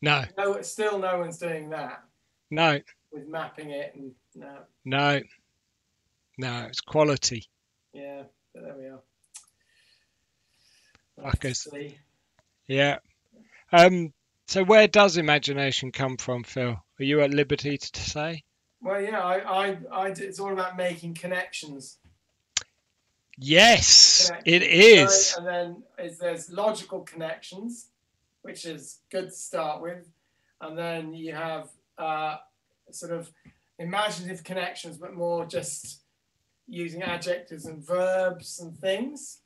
No. No, it's still no one's doing that No. with mapping it and no, No. No. It's quality. yeah, but there we are. See. Yeah. Um. So where does imagination come from, Phil? Are you at liberty to say? Well, yeah, I, I, I, it's all about making connections. Yes, it Connections. is. So- and then is there's logical connections, which is good to start with, and then you have uh, sort of imaginative connections, but more just using adjectives and verbs and things,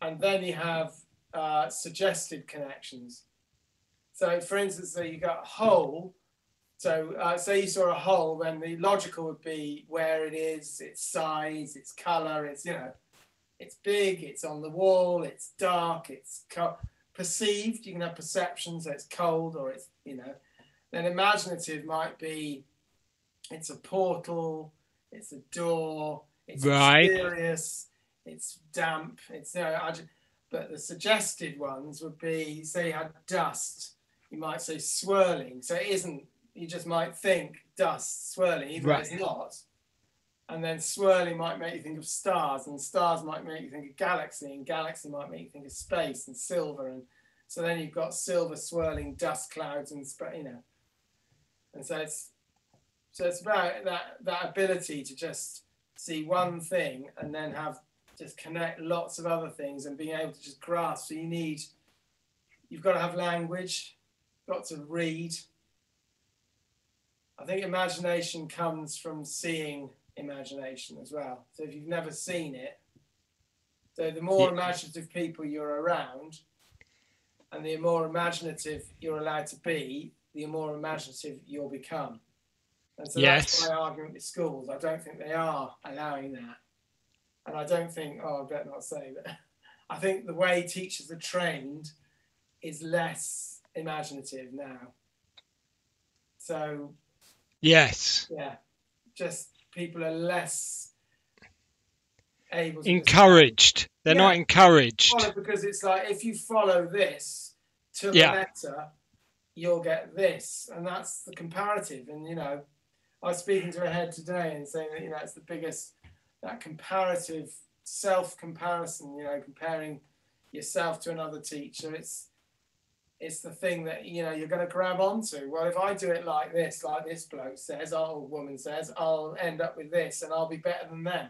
and then you have uh, suggested connections. So, for instance, so you got whole. So, uh, say you saw a hole, then the logical would be where it is, its size, its color, its you know, it's big, it's on the wall, it's dark, it's co- perceived. You can have perceptions, that it's cold or it's, you know. Then imaginative might be it's a portal, it's a door, it's Right. mysterious, it's damp, it's, you know, I ju- but the suggested ones would be, say you had dust, you might say swirling. So it isn't, you just might think dust swirling, even though Right. it's not and then swirling might make you think of stars, and stars might make you think of galaxy, and galaxy might make you think of space and silver, and so then you've got silver swirling dust clouds and you know, and so it's so it's about that that ability to just see one thing and then have just connect lots of other things and being able to just grasp. So you need you've got to have language, got to read. I think imagination comes from seeing imagination as well. So if you've never seen it, so the more Yeah. imaginative people you're around, and the more imaginative you're allowed to be, the more imaginative you'll become. And so Yes. that's my argument with schools. I don't think they are allowing that. And I don't think, oh, I better not say that. I think the way teachers are trained is less imaginative now. So Yes. yeah, just people are less able to Encouraged. They're not encouraged. because it's like if you follow this to the Yeah. letter, you'll get this, and that's the comparative. And you know, I was speaking to a head today and saying that you know it's the biggest that comparative self comparison. You know, comparing yourself to another teacher. It's it's the thing that you know you're going to grab onto. Well, if I do it like this, like this bloke says, or woman says, I'll end up with this, and I'll be better than them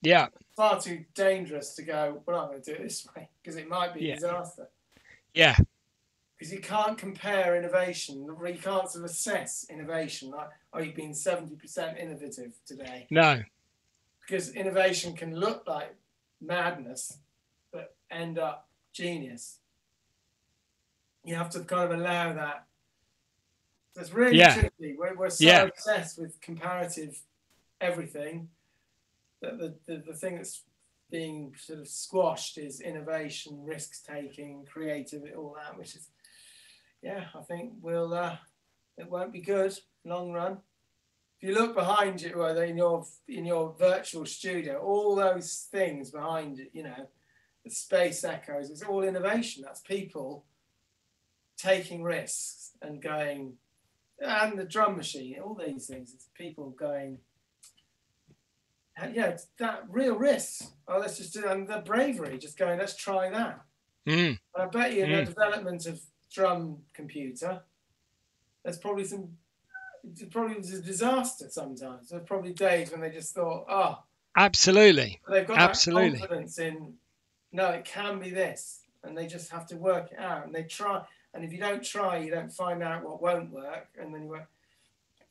Yeah. far too dangerous to go, well, I'm going to do it this way because it might be a disaster. Yeah. Because you can't compare innovation, you can't sort of assess innovation. Like, are you being 70% innovative today? No. Because innovation can look like madness, but end up genius. You have to kind of allow that. It's really Yeah. tricky. We're, we're so Yeah. obsessed with comparative everything that the, the, the thing that's being sort of squashed is innovation, risks taking, creative, all that, which is, yeah, I think will uh, it won't be good long run. If you look behind you, or in your in your virtual studio, all those things behind it, you know, the space echoes, it's all innovation. That's people taking risks and going, and the drum machine, all these things. It's people going, uh, yeah, it's that real risk. Oh, let's just do and the bravery, just going, let's try that. Mm. I bet you in Mm. the development of drum computer, there's probably some, probably was a disaster sometimes. There's probably days when they just thought, oh, Absolutely. they've got Absolutely. that confidence in, no, it can be this. And they just have to work it out and they try. And if you don't try, you don't find out what won't work. And then you won't.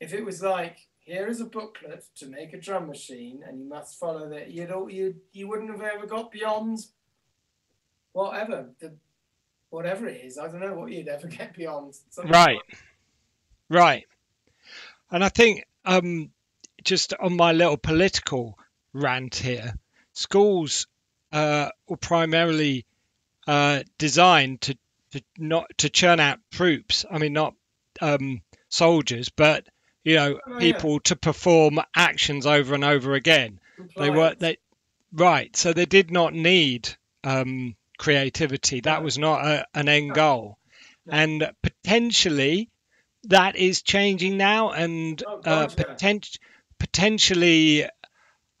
If it was like, here is a booklet to make a drum machine and you must follow that, you'd all, you, you wouldn't have ever got beyond whatever the whatever it is. I don't know what you'd ever get beyond. Right. like- Right. And I think um, just on my little political rant here, schools uh, were primarily uh, designed to, to not to churn out troops. I mean, not um, soldiers, but you know, Oh, yeah. people to perform actions over and over again. They were they right, so they did not need um, creativity. That No. was not a, an end No. goal, No. and potentially that is changing now, and Oh, uh, yeah. potent- potentially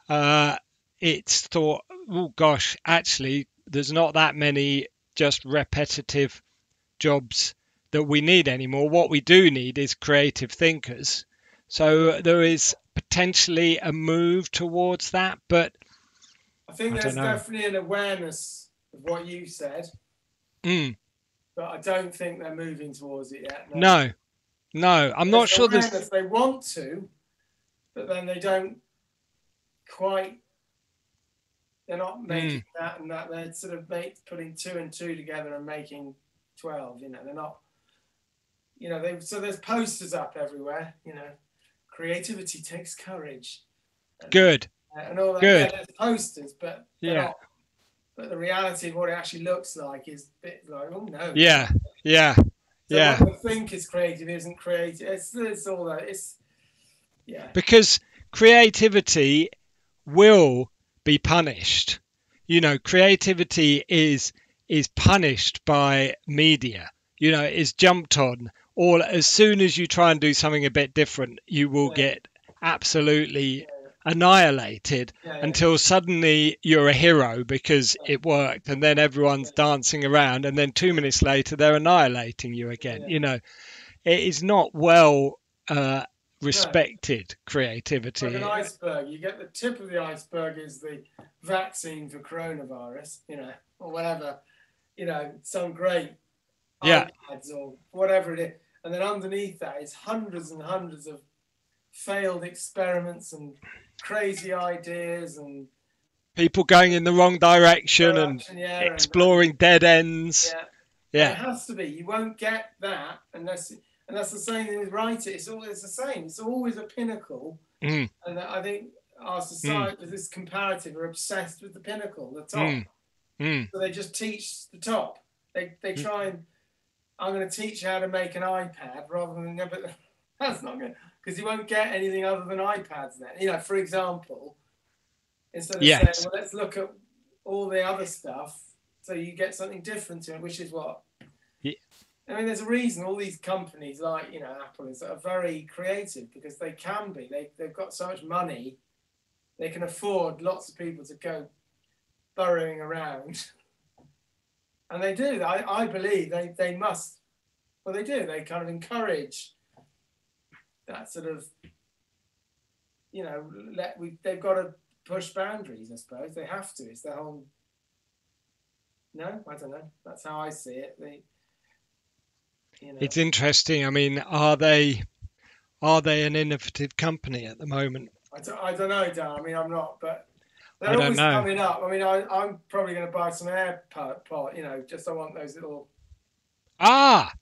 uh, it's thought, oh gosh, actually, there's not that many just repetitive jobs that we need anymore. What we do need is creative thinkers. So there is potentially a move towards that, but I think I there's don't know. definitely an awareness of what you said, mm, but I don't think they're moving towards it yet. no, no, I'm not There's sure there's. awareness, They want to, but then they don't quite. They're not making Mm. that and that. They're sort of make, putting two and two together and making twelve. You know, they're not. You know, they so there's posters up everywhere. You know, creativity takes courage. And, Good. uh, and all that. Good. Yeah, there's posters, but Yeah. not- but the reality of what it actually looks like is a bit like, oh no. Yeah, yeah, So yeah. What we think is creative isn't creative. It's, it's all that. It's yeah. because creativity will be punished. You know creativity is is punished by media. You know is jumped on. Or as soon as you try and do something a bit different you will get absolutely annihilated yeah, yeah. until suddenly you're a hero because it worked and then everyone's dancing around and then 2 minutes later they're annihilating you again. Yeah. you know it is not well uh, respected creativity like an iceberg. You get the tip of the iceberg is the vaccine for coronavirus, you know, or whatever, you know, some great Yeah. iPads or whatever it is. And then underneath that is hundreds and hundreds of failed experiments and crazy ideas and people going in the wrong direction and corruption, yeah, and- exploring dead ends. Yeah. It has to be. You won't get that unless, and that's the same thing with writing. It's always the same. It's always a pinnacle. Mm. And I think our society, with this comparative, are obsessed with the pinnacle, the top. Mm. Mm. So they just teach the top. They they try and I'm going to teach you how to make an iPad rather than but that's not going because you won't get anything other than iPads then. You know, for example, instead of Yes. saying, well, let's look at all the other stuff, so you get something different to it, which is what. I mean, there's a reason all these companies like you know Apple is are very creative because they can be. They they've got so much money, they can afford lots of people to go burrowing around. And they do. I, I believe they, they must. Well, they do. They kind of encourage that sort of, you know, let we. They've got to push boundaries. I suppose they have to. It's the whole. No, I don't know. That's how I see it. They, you know, it's interesting. I mean, are they are they an innovative company at the moment? I don't, I don't know, Dan. I mean, I'm not, but they're I don't always know. coming up. I mean, I, I'm probably going to buy some AirPod, pod, you know, just I want those little Ah,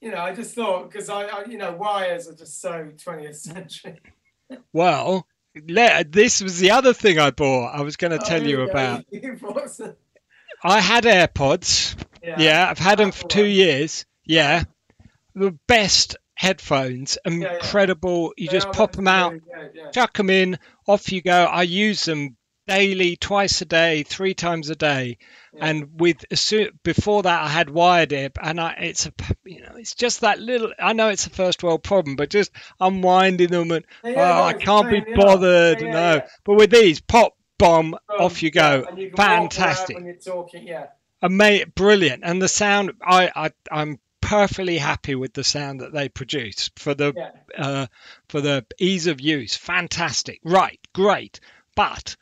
you know, I just thought because I, I, you know, wires are just so 20th century. well, let, this was the other thing I bought. I was going to Oh, tell there you go. about. You some- I had AirPods. Yeah, I've had them for two two ones. years. Yeah, the best headphones. yeah. Incredible. You just pop them out, yeah. chuck them in, off you go. I use them daily, twice a day, three times a day. Yeah. And with as soon, before that, I had wired it, and I, it's a you know it's just that little. I know it's a first world problem, but just unwinding them and Yeah, oh, no, I can't be bothered. Yeah, yeah, no, yeah. but with these, pop, bomb, Boom, off you go. you can walk around Fantastic. when you're talking. Yeah, Ama- brilliant and the sound I, I i'm perfectly happy with the sound that they produce for the yeah, uh, for the ease of use fantastic right great but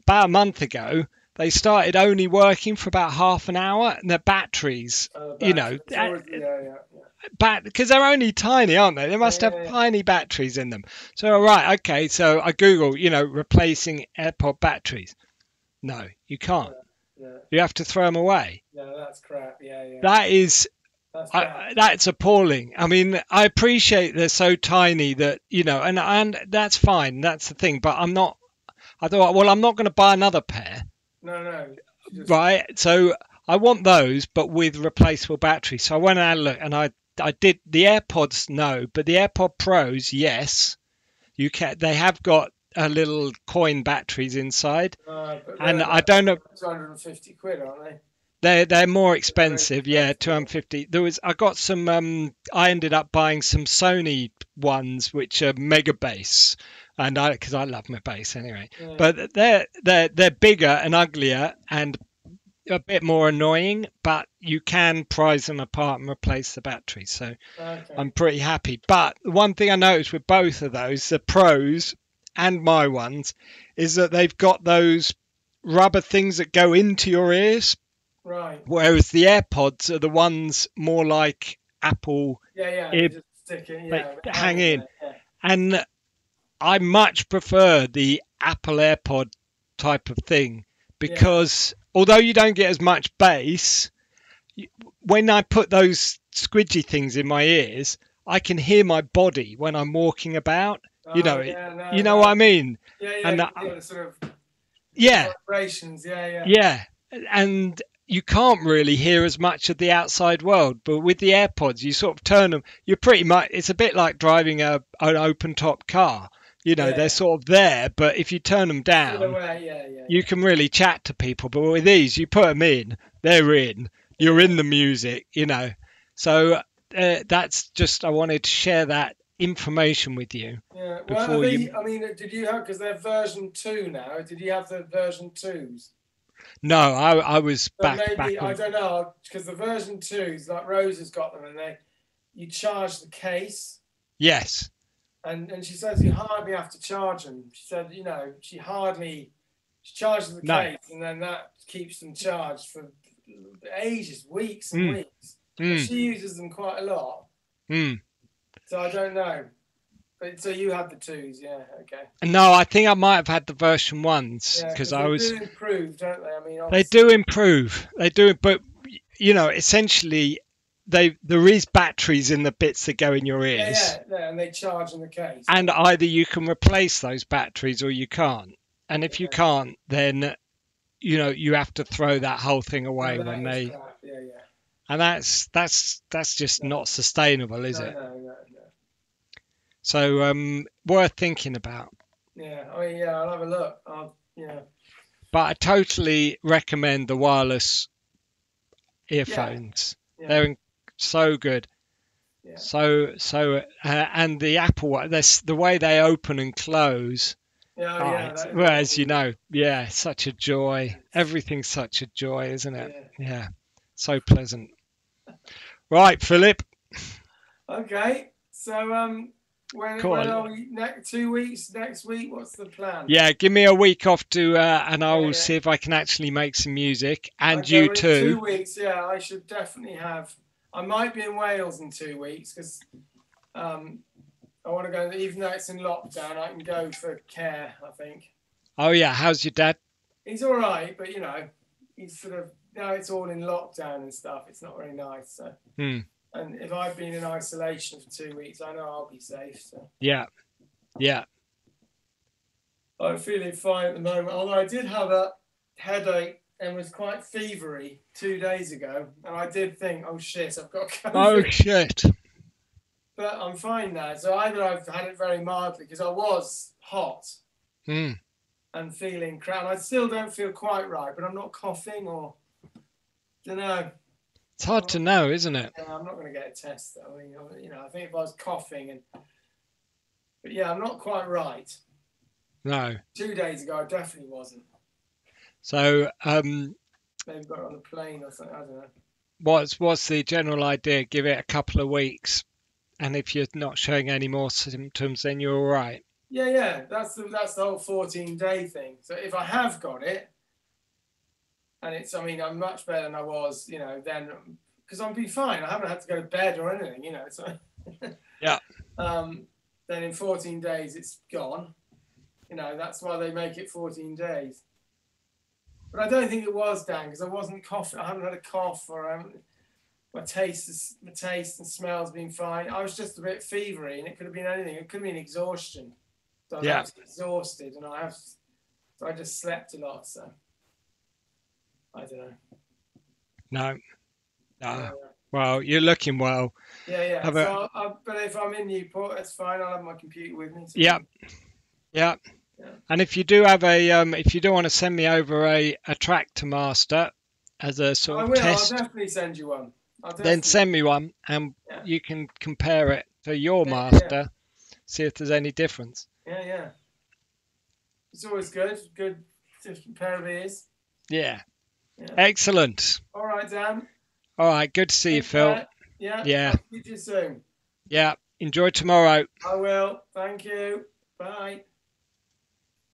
about a month ago they started only working for about half an hour and their batteries uh, You know, always- yeah, yeah, yeah. bat because they're only tiny aren't they they must have tiny batteries in them so right okay so i google you know replacing airpod batteries no you can't. You have to throw them away. No, that's crap. Yeah, yeah. That is that's I, that's appalling. I mean, I appreciate they're so tiny that you know, and and that's fine. That's the thing. But I'm not. I thought, well, I'm not going to buy another pair, No, no. just- right? So I want those, but with replaceable batteries. So I went and had a look, and I I did the AirPods, no, but the AirPod Pros, yes. You can. They have got a little coin batteries inside, Uh, and I don't know. 250 quid, aren't they? They're they're more expensive, yeah, two hundred fifty. There was I got some. Um, I ended up buying some Sony ones, which are mega bass, and I because I love my bass anyway. Yeah. But they're they're they're bigger and uglier and a bit more annoying, but you can prize them apart and replace the battery. So okay. I'm pretty happy. But the one thing I noticed with both of those, the pros and my ones, is that they've got those rubber things that go into your ears. Right. Whereas the AirPods are the ones more like Apple, Yeah, yeah. It- just stick it. they Yeah, hang in. there, and I much prefer the Apple AirPod type of thing because although you don't get as much bass, when I put those squidgy things in my ears, I can hear my body when I'm walking about. Yeah. You Oh, know, yeah, no, You know no. what I mean? Yeah, yeah. and I- sort of Yeah, vibrations. Yeah, yeah. yeah. And you can't really hear as much of the outside world, but with the AirPods, you sort of turn them. You're pretty much. It's a bit like driving a an open top car. You know, Yeah. they're sort of there, but if you turn them down, way, yeah, yeah. you can really chat to people. But with these, you put them in, they're in. You're in the music, you know. So uh, that's just I wanted to share that information with you. Yeah. Well, before you- I mean, did you have because they're version two now? Did you have the version twos? No, I I was So back maybe back. I don't know because the version two is like Rose has got them, and they you charge the case, Yes. and and she says you hardly have to charge them. She said, you know, she hardly she charges the No. case, and then that keeps them charged for ages, weeks and Mm. weeks. Mm, She uses them quite a lot, mm. so I don't know. But so you had the twos, yeah, okay. No, I think I might have had the version ones because they I was. They do improve, don't they? I mean, They do improve. They do, but you know, essentially, they there is batteries in the bits that go in your ears, yeah, yeah, and they charge in the case. and either you can replace those batteries or you can't. And if you can't, then you know you have to throw that whole thing away No, when they. crap, Yeah, yeah. And that's that's that's just not sustainable, is no, it? No. So um, worth thinking about. Yeah, I mean, yeah, I'll have a look. I'll, yeah, But I totally recommend the wireless earphones. yeah. They're in- so good. Yeah. So so uh, and the Apple this the way they open and close. yeah, oh, yeah. it's- well, as you know, yeah, such a joy. Everything's such a joy, isn't it? Yeah. Yeah, so pleasant. Right, Philip. Okay, so um, when, Cool. when are we? Next two weeks, next week. What's the plan? Yeah, give me a week off to, uh, and I will yeah. see if I can actually make some music, and Okay, you too. Two weeks, yeah. I should definitely have. I might be in Wales in two weeks because um, I want to go. Even though it's in lockdown, I can go for care. I think Oh yeah, how's your dad? he's all right, but you know, he's sort of now it's all in lockdown and stuff. It's not very nice. So. Hmm. And if I've been in isolation for two weeks, I know I'll be safe. So Yeah, yeah. I'm feeling fine at the moment. Although I did have a headache and was quite fevery two days ago, and I did think, oh shit, I've got COVID. Oh shit. But I'm fine now. So either I've had it very mildly because I was hot Hmm. and feeling crap. I still don't feel quite right, but I'm not coughing or don't know. It's hard to know, isn't it? Yeah, I'm not going to get a test. I mean, you know, I think if I was coughing and, but yeah, I'm not quite right. No. Two days ago, I definitely wasn't. So, um, Maybe got it on a plane or something. I don't know. what's what's the general idea? Give it a couple of weeks, and if you're not showing any more symptoms, then you're all right. Yeah, yeah, that's the that's the whole 14 day thing. So if I have got it, and it's, I mean, I'm much better than I was, you know, then because I'm be fine. I haven't had to go to bed or anything, you know. So Yeah. Um, then in 14 days it's gone. You know, that's why they make it 14 days. But I don't think it was Dan because I wasn't coughing. I haven't had a cough or I haven't, my taste is my taste and smells been fine. I was just a bit fevery and it could have been anything. It could have been exhaustion. So I was Yeah. exhausted and I have so I just slept a lot. So I don't know. No. No. Yeah, Well, you're looking well. yeah. yeah. Have So I, but if I'm in Newport, it's fine. I'll have my computer with me. so- Yeah. Yeah. Yeah. And if you do have a, um, if you do want to send me over a, a track to master as a sort of will. test, I'll definitely send you one. I'll then send me one and Yeah. you can compare it to your Yeah, yeah. master, see if there's any difference. Yeah, yeah. It's always good. Good different pair of ears. Yeah. Yeah. Excellent. All right, Dan. All right. Good to see you, Phil. care. Yeah. Yeah. I'll see you soon. Yeah. Enjoy tomorrow. I will. Thank you. Bye.